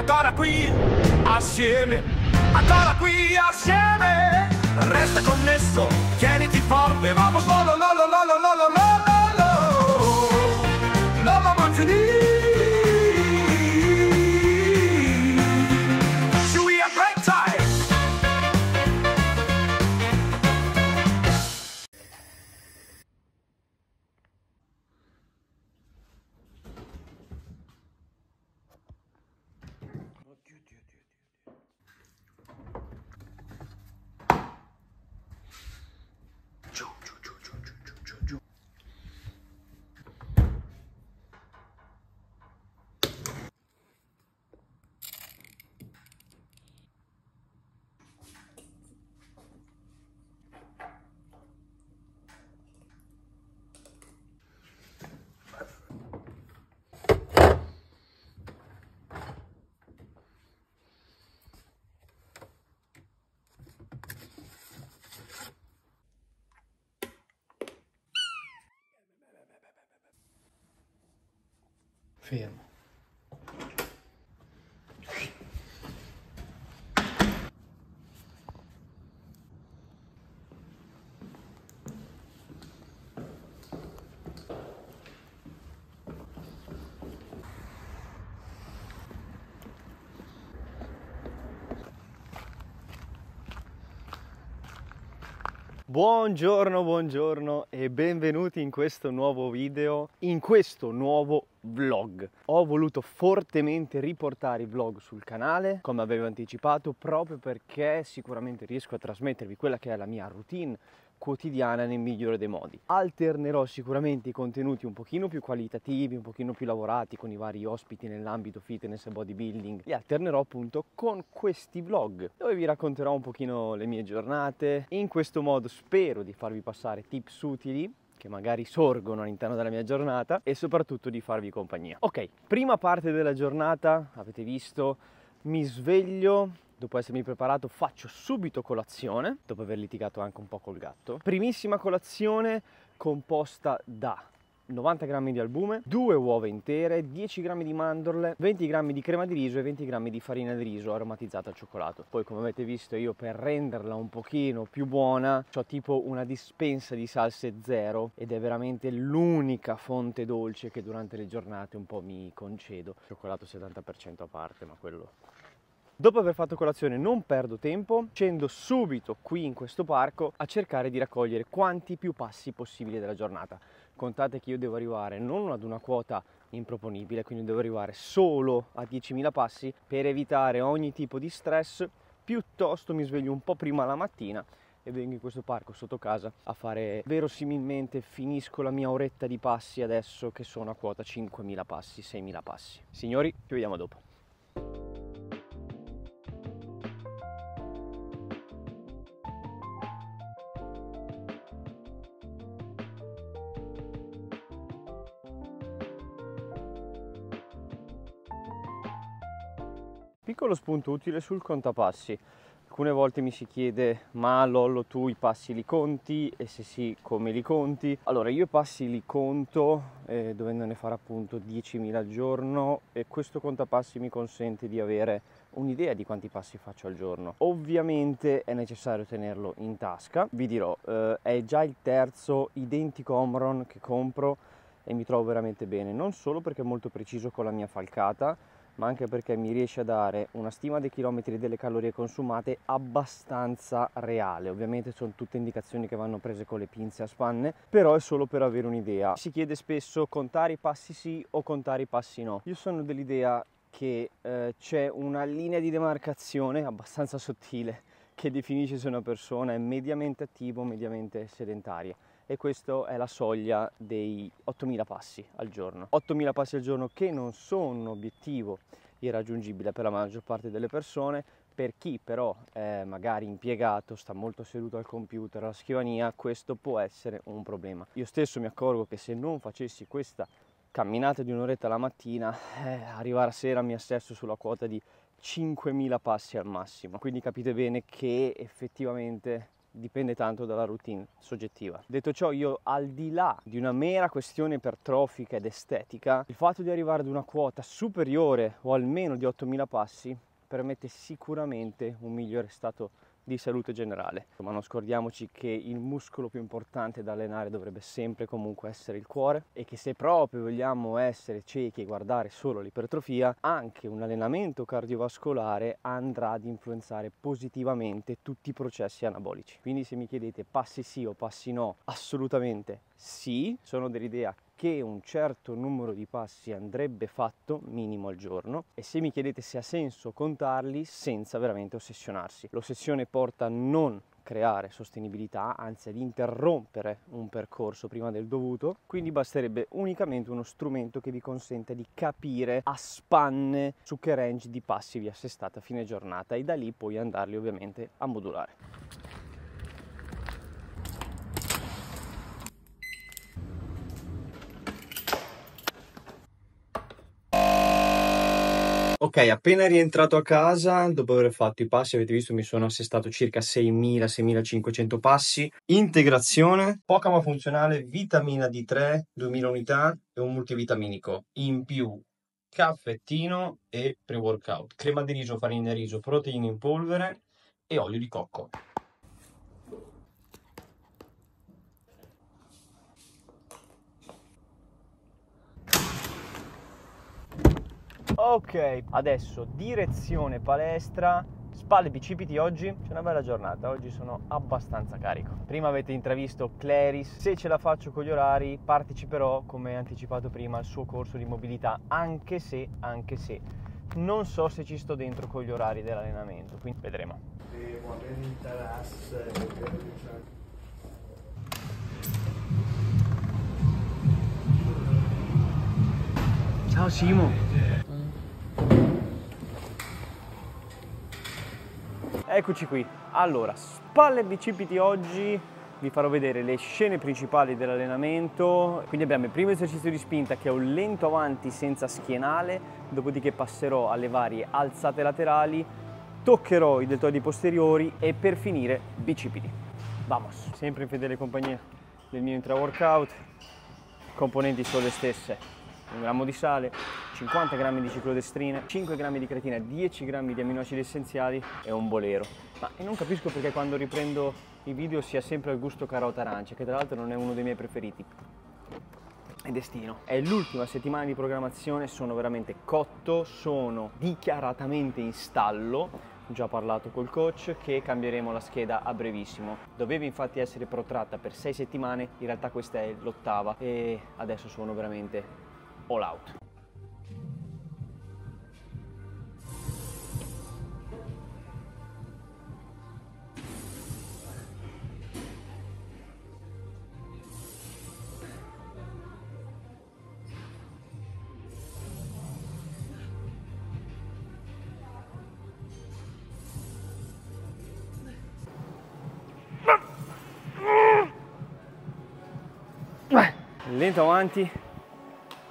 Ancora qui, assieme. Ancora qui, assieme. Resta connesso, tieniti forte Vamos, lolo, lolo, lolo, lolo, lolo Fermo. Buongiorno, buongiorno e benvenuti in questo nuovo video, in questo nuovo vlog. Ho voluto fortemente riportare i vlog sul canale, come avevo anticipato, proprio perché sicuramente riesco a trasmettervi quella che è la mia routine quotidiana nel migliore dei modi. Alternerò sicuramente i contenuti un pochino più qualitativi, un pochino più lavorati con i vari ospiti nell'ambito fitness e bodybuilding. Li alternerò appunto con questi vlog dove vi racconterò un pochino le mie giornate. In questo modo spero di farvi passare tips utili che magari sorgono all'interno della mia giornata e soprattutto di farvi compagnia. Ok, prima parte della giornata, avete visto, mi sveglio, dopo essermi preparato faccio subito colazione, dopo aver litigato anche un po' col gatto. Primissima colazione composta da 90 g di albume, 2 uova intere, 10 g di mandorle, 20 g di crema di riso e 20 g di farina di riso aromatizzata al cioccolato. Poi come avete visto io per renderla un pochino più buona ho tipo una dispensa di salse zero ed è veramente l'unica fonte dolce che durante le giornate un po' mi concedo. Cioccolato 70% a parte ma quello Dopo aver fatto colazione non perdo tempo, scendo subito qui in questo parco a cercare di raccogliere quanti più passi possibili della giornata. Contate che io devo arrivare non ad una quota improponibile, quindi devo arrivare solo a 10.000 passi per evitare ogni tipo di stress, piuttosto mi sveglio un po' prima la mattina e vengo in questo parco sotto casa a fare verosimilmente finisco la mia oretta di passi adesso che sono a quota 5.000 passi, 6.000 passi. Signori, ci vediamo dopo. Piccolo spunto utile sul contapassi. Alcune volte mi si chiede, ma Lollo tu i passi li conti? E se sì, come li conti? Allora, io i passi li conto eh, dovendone fare appunto 10.000 al giorno e questo contapassi mi consente di avere un'idea di quanti passi faccio al giorno. Ovviamente è necessario tenerlo in tasca. Vi dirò, eh, è già il terzo identico Omron che compro e mi trovo veramente bene, non solo perché è molto preciso con la mia falcata, ma anche perché mi riesce a dare una stima dei chilometri e delle calorie consumate abbastanza reale. Ovviamente sono tutte indicazioni che vanno prese con le pinze a spanne, però è solo per avere un'idea. Si chiede spesso contare i passi sì o contare i passi no. Io sono dell'idea che eh, c'è una linea di demarcazione abbastanza sottile che definisce se una persona è mediamente attiva o mediamente sedentaria e questa è la soglia dei 8000 passi al giorno. 8000 passi al giorno che non sono un obiettivo irraggiungibile per la maggior parte delle persone, per chi però è magari impiegato, sta molto seduto al computer, alla scrivania, questo può essere un problema. Io stesso mi accorgo che se non facessi questa camminata di un'oretta la mattina, eh, arrivare a sera mi assesso sulla quota di 5.000 passi al massimo. Quindi capite bene che effettivamente dipende tanto dalla routine soggettiva. Detto ciò, io al di là di una mera questione ipertrofica ed estetica, il fatto di arrivare ad una quota superiore o almeno di 8000 passi permette sicuramente un migliore stato di salute generale. Ma non scordiamoci che il muscolo più importante da allenare dovrebbe sempre comunque essere il cuore e che se proprio vogliamo essere ciechi e guardare solo l'ipertrofia, anche un allenamento cardiovascolare andrà ad influenzare positivamente tutti i processi anabolici. Quindi se mi chiedete passi sì o passi no, assolutamente sì, sono dell'idea che un certo numero di passi andrebbe fatto minimo al giorno e se mi chiedete se ha senso contarli senza veramente ossessionarsi. L'ossessione porta a non creare sostenibilità, anzi ad interrompere un percorso prima del dovuto, quindi basterebbe unicamente uno strumento che vi consente di capire a spanne su che range di passi vi assestate a fine giornata e da lì poi andarli ovviamente a modulare. Ok, appena rientrato a casa, dopo aver fatto i passi, avete visto mi sono assestato circa 6.000-6.500 passi. Integrazione, poca ma funzionale, vitamina D3, 2000 unità e un multivitaminico. In più, caffettino e pre-workout. Crema di riso, farina di riso, proteine in polvere e olio di cocco. Ok, adesso direzione palestra, spalle bicipiti oggi, c'è una bella giornata, oggi sono abbastanza carico. Prima avete intravisto Claris, se ce la faccio con gli orari parteciperò, come anticipato prima, al suo corso di mobilità, anche se, anche se, non so se ci sto dentro con gli orari dell'allenamento, quindi vedremo. Ciao Simo! Eccoci qui, allora, spalle bicipiti oggi vi farò vedere le scene principali dell'allenamento. Quindi abbiamo il primo esercizio di spinta che è un lento avanti senza schienale, dopodiché passerò alle varie alzate laterali, toccherò i deltoidi posteriori e per finire bicipiti. Vamos! Sempre in fedele compagnia del mio intra-workout, componenti sono le stesse, un grammo di sale, 50 grammi di ciclodestrina, 5 grammi di creatina, 10 grammi di aminoacidi essenziali e un bolero. Ma non capisco perché quando riprendo i video sia sempre al gusto carota arancia, che tra l'altro non è uno dei miei preferiti. È destino. È l'ultima settimana di programmazione, sono veramente cotto, sono dichiaratamente in stallo, ho già parlato col coach che cambieremo la scheda a brevissimo. Doveva infatti essere protratta per 6 settimane, in realtà questa è l'ottava e adesso sono veramente all out. Lento avanti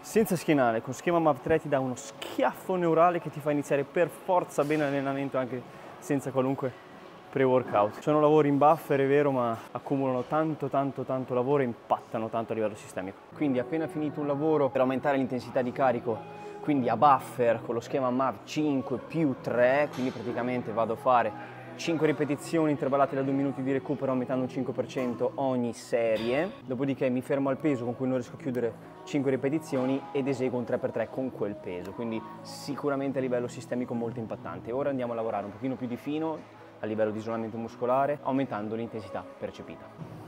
senza schienale, con schema MAP 3 ti dà uno schiaffo neurale che ti fa iniziare per forza bene l'allenamento anche senza qualunque pre-workout. Sono lavori in buffer, è vero, ma accumulano tanto tanto tanto lavoro e impattano tanto a livello sistemico. Quindi appena finito un lavoro per aumentare l'intensità di carico, quindi a buffer con lo schema MAP 5 più 3, quindi praticamente vado a fare 5 ripetizioni intervallate da 2 minuti di recupero aumentando un 5% ogni serie, dopodiché mi fermo al peso con cui non riesco a chiudere 5 ripetizioni ed eseguo un 3x3 con quel peso, quindi sicuramente a livello sistemico molto impattante. Ora andiamo a lavorare un pochino più di fino a livello di isolamento muscolare, aumentando l'intensità percepita.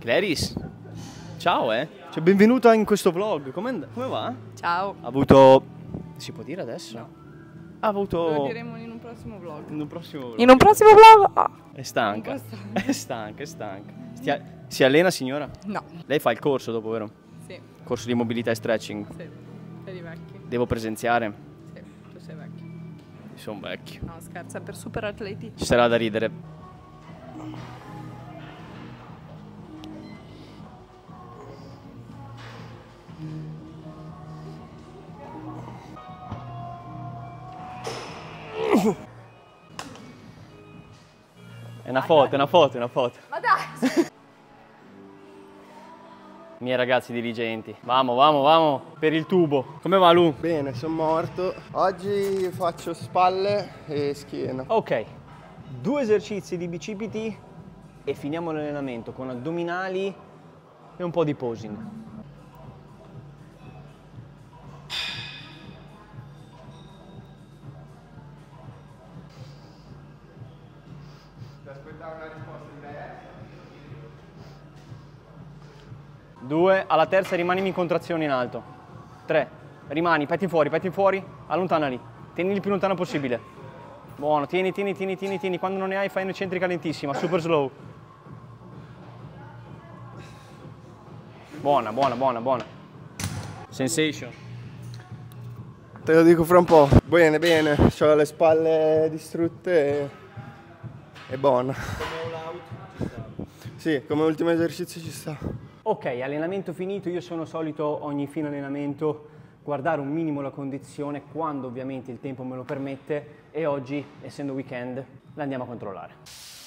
Clarice, ciao eh. Cioè, benvenuta in questo vlog. Come, and- come va? Ciao. Ha avuto. Si può dire adesso? Ha avuto. Lo diremo in un prossimo vlog. In un prossimo vlog. In un prossimo vlog? Ah. È stanca. Stanca. È stanca, è stanca. Stia- Si allena, signora? No. Lei fa il corso dopo, vero? Sì, Corso di mobilità e stretching. sì. Per i vecchi. Devo presenziare. Sì, tu sei vecchio. Sono vecchio. No, scherza, per super atleti. Ci sarà da ridere. Foto, è una foto, è una foto. Ma dai! Miei ragazzi diligenti. Vamo, vamo, vamo. Per il tubo. Come va Lu? Bene, sono morto. Oggi faccio spalle e schiena. Ok, due esercizi di bicipiti e finiamo l'allenamento con addominali e un po' di posing. Due, alla terza rimani in contrazione in alto. Tre, rimani, petti fuori, petti fuori, allontanali. Tienili il più lontano possibile. Buono, tieni, tieni, tieni, tieni, tieni. Quando non ne hai fai un'eccentrica lentissima, super slow. Buona, buona, buona, buona. Sensation. Te lo dico fra un po'. Bene, bene. Ho le spalle distrutte e... e buona. Sì, come ultimo esercizio ci sta. Ok, allenamento finito, io sono solito ogni fine allenamento guardare un minimo la condizione quando ovviamente il tempo me lo permette e oggi, essendo weekend, la andiamo a controllare.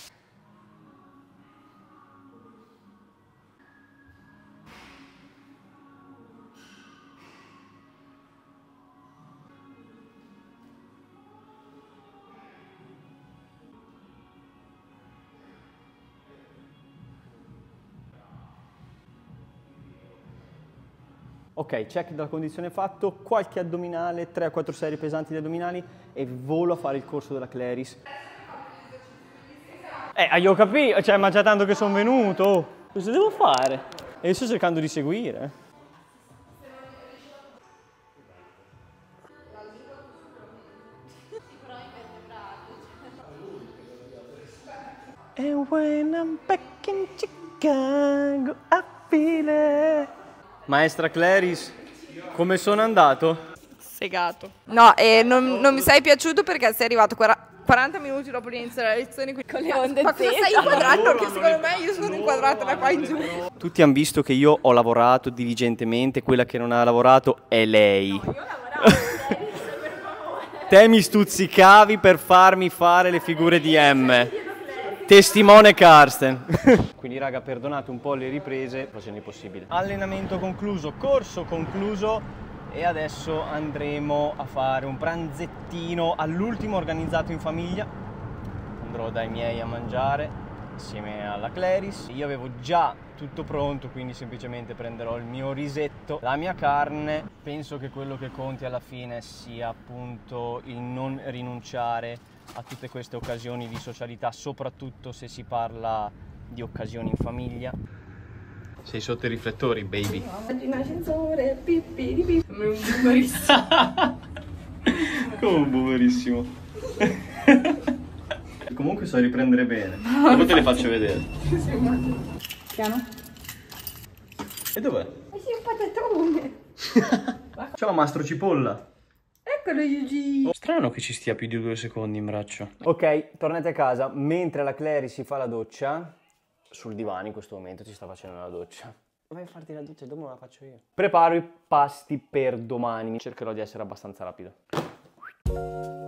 Ok, check della condizione fatto, qualche addominale, 3-4 serie pesanti di addominali e volo a fare il corso della Claris. Eh, io ho capito, cioè, ma già tanto che sono venuto. Cosa devo fare? E io sto cercando di seguire. And when I'm back in Chicago, I feel it. Maestra Claris, come sono andato? Segato. No, e non, non mi sei piaciuto perché sei arrivato quara- 40 minuti dopo l'inizio della lezione con le onde Ma cosa stai inquadrando? Che secondo me io sono inquadrata da qua in giù. Tutti hanno visto che io ho lavorato diligentemente, quella che non ha lavorato è lei. Te mi stuzzicavi per farmi fare le figure di M. Testimone Karsten. Quindi raga, perdonate un po' le riprese, facendo il possibile. Allenamento concluso, corso concluso e adesso andremo a fare un pranzettino all'ultimo organizzato in famiglia. Andrò dai miei a mangiare insieme alla Claris. Io avevo già tutto pronto, quindi semplicemente prenderò il mio risetto, la mia carne. Penso che quello che conti alla fine sia appunto il non rinunciare a tutte queste occasioni di socialità, soprattutto se si parla di occasioni in famiglia. Sei sotto i riflettori, baby. In ascensore, pippi, di pippi. Sembra un boomerissimo. Come un boomerissimo. Comunque so riprendere bene. Dopo te le faccio vedere. Piano. E dov'è? Ma sei un patatone. Ciao Mastro Cipolla. Eccolo Yuji. Strano che ci stia più di due secondi in braccio. Ok, tornate a casa. Mentre la Clary si fa la doccia, sul divano in questo momento ci sta facendo la doccia. Vai a farti la doccia, dopo me la faccio io. Preparo i pasti per domani. Cercherò di essere abbastanza rapido.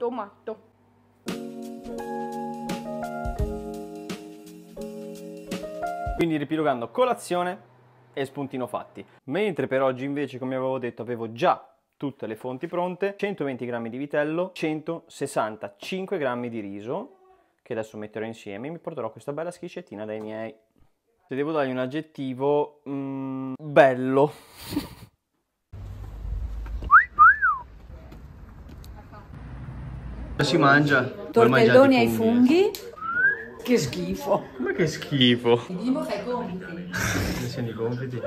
Molto matto. Quindi ripilogando colazione e spuntino fatti. Mentre per oggi invece, come avevo detto, avevo già tutte le fonti pronte, 120 g di vitello, 165 g di riso, che adesso metterò insieme, mi porterò questa bella schiscettina dai miei. Se devo dargli un aggettivo, mm, bello. Si mangia. Tortelloni ai funghi. Che schifo. Ma che schifo. Il bimbo fa i compiti. Sono i compiti.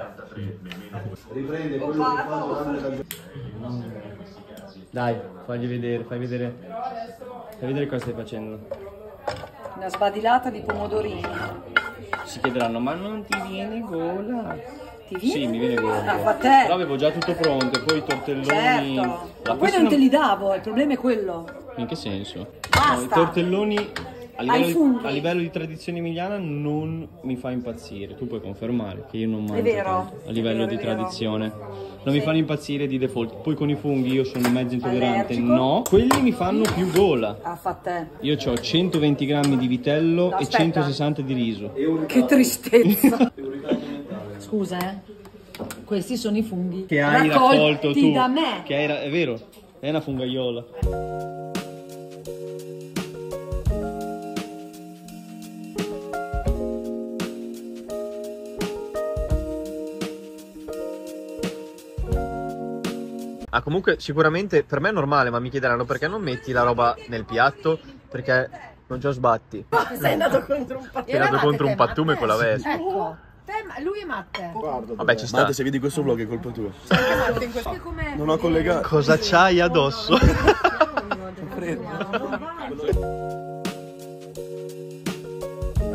Dai, fagli vedere, fai vedere. Fai vedere cosa stai facendo. Una spadilata di pomodorini. Si chiederanno, ma non ti viene gola? Ti viene? Sì, mi viene fa te. Però avevo già tutto pronto, e poi i tortelloni. Certo. Ma poi non te li davo, il problema è quello. In che senso? Basta. No, i tortelloni a livello, di, a livello di tradizione emiliana non mi fa impazzire. Tu puoi confermare che io non mangio vero, tanto a livello vero, di tradizione. Non mi fanno impazzire di default. Poi con i funghi io sono mezzo intollerante. Allergico? No, quelli mi fanno più gola. Ah, fa te. Io ho 120 grammi di vitello No, e aspetta. 160 di riso. Che tristezza. Scusa, eh. Questi sono i funghi. Che hai Raccolti raccolto tu. da me. Che hai è vero, è una fungaiola. Ah, comunque sicuramente per me è normale, ma mi chiederanno perché non metti la roba nel piatto? Perché non ci ho sbatti. Sei andato contro un Sei andato contro un pattume con la veste. Ecco. Te, lui è Matte. Vabbè, ci sta. Matte, se vedi questo vlog è colpa tua. Non ho collegato. Cosa c'hai addosso?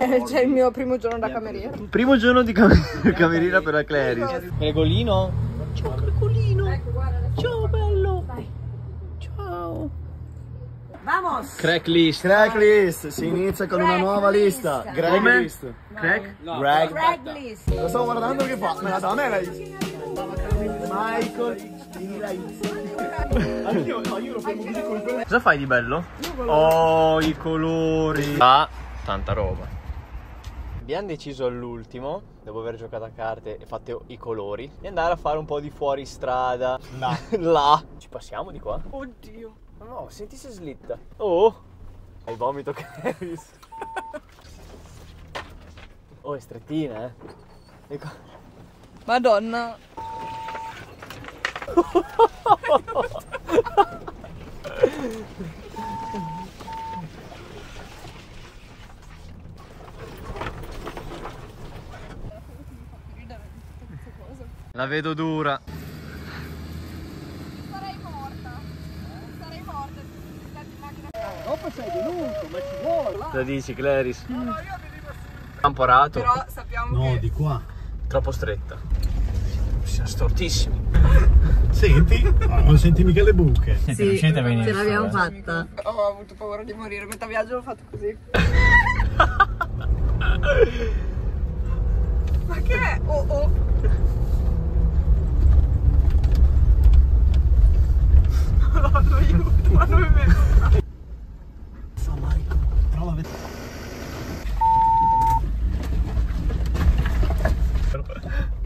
Eh, C'è il mio primo giorno da cameriera. Primo giorno di cam- cameriera per la Claris. Gregolino? Vamos. Cracklist. Cracklist, si inizia con una nuova lista. Cracklist. Crack? Greg. Craigslist. Lo stavo guardando che fa. Me la dà a me lei. Michael. Anch'io, no, io lo fermo così con quella. Cosa fai di bello? Oh, i colori. Ah, tanta roba. Abbiamo deciso all'ultimo, dopo aver giocato a carte e fatto i colori, di andare a fare un po' di fuoristrada. Là. Là. Ci passiamo di qua? Oddio. No, senti se slitta. Oh. Hai vomito che hai visto. Oh, è strettina, eh. Ecco. Madonna. La vedo dura. Cosa dici, Claris? Camparato. Però sappiamo che... di qua. Troppo stretta. Siamo stortissimi. Senti? non senti mica le buche. Sì, ce l'abbiamo fatta. Ho avuto paura di morire. Metà viaggio l'ho fatto così. Ma che è? Oh oh. Madonna, aiuto, ma non mi vedo. Sa Michael, prova a vedere.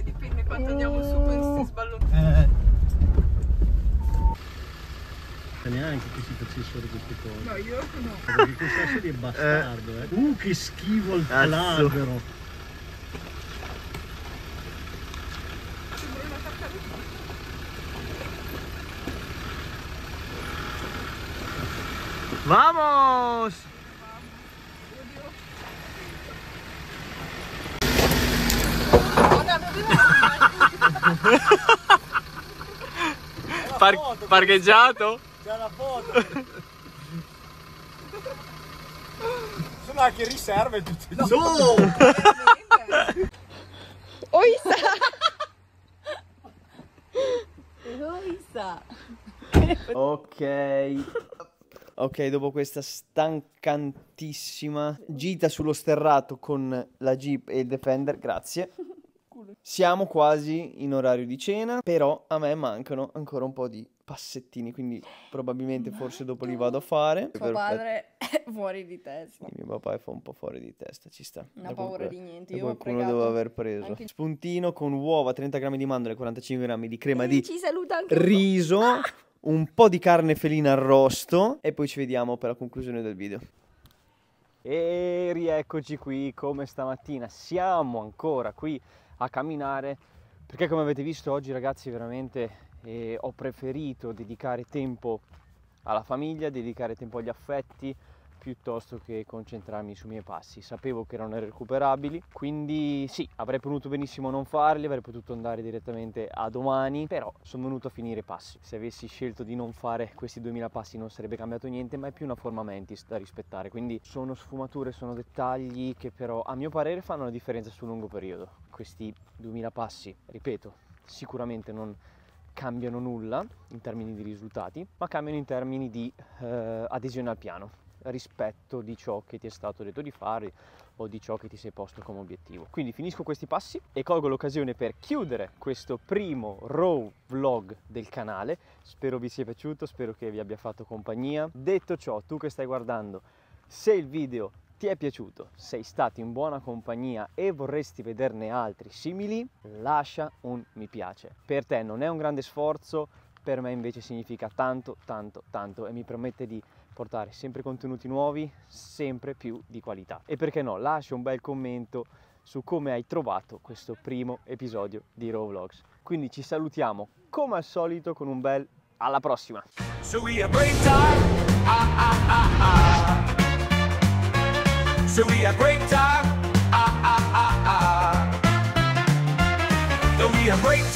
Dipende quanto andiamo su con questi sballoni. Eh. Neanche che si facessero queste cose. No, io no. Perché essere è bastardo, eh. Uh, che schifo il Cazzo. albero. Vamos! Par- parcheggiato? C'è la foto. Sono anche riserve tutti. No! Ok. Ok, dopo questa stancantissima gita sullo sterrato con la Jeep e il Defender, grazie. Siamo quasi in orario di cena, però a me mancano ancora un po' di passettini, quindi probabilmente forse dopo li vado a fare. Suo Perfetto. padre è fuori di testa. Mio papà è un po' fuori di testa, ci sta. Non ha E paura di niente. e Io ho qualcuno pregato. deve aver preso. anche- Spuntino con uova, 30 grammi di mandorle, 45 grammi di crema di Ci saluta anche riso, un po' di carne felina arrosto e poi ci vediamo per la conclusione del video. E rieccoci qui come stamattina, siamo ancora qui a camminare perché come avete visto oggi ragazzi veramente eh, ho preferito dedicare tempo alla famiglia, dedicare tempo agli affetti, piuttosto che concentrarmi sui miei passi. Sapevo che erano irrecuperabili, quindi sì, avrei potuto benissimo non farli, avrei potuto andare direttamente a domani, però sono venuto a finire i passi. Se avessi scelto di non fare questi 2000 passi non sarebbe cambiato niente, ma è più una forma mentis da rispettare. Quindi sono sfumature, sono dettagli che però a mio parere fanno la differenza sul lungo periodo. Questi 2000 passi, ripeto, sicuramente non cambiano nulla in termini di risultati, ma cambiano in termini di eh, adesione al piano rispetto di ciò che ti è stato detto di fare o di ciò che ti sei posto come obiettivo. Quindi finisco questi passi e colgo l'occasione per chiudere questo primo raw vlog del canale. Spero vi sia piaciuto, spero che vi abbia fatto compagnia. Detto ciò, tu che stai guardando, se il video ti è piaciuto, sei stato in buona compagnia e vorresti vederne altri simili, lascia un mi piace. Per te non è un grande sforzo, per me invece significa tanto, tanto, tanto e mi permette di portare sempre contenuti nuovi, sempre più di qualità. E perché no, lascia un bel commento su come hai trovato questo primo episodio di Raw Vlogs. Quindi ci salutiamo come al solito con un bel alla prossima. So So we have great time. Ah, ah, ah, ah. So we have great time.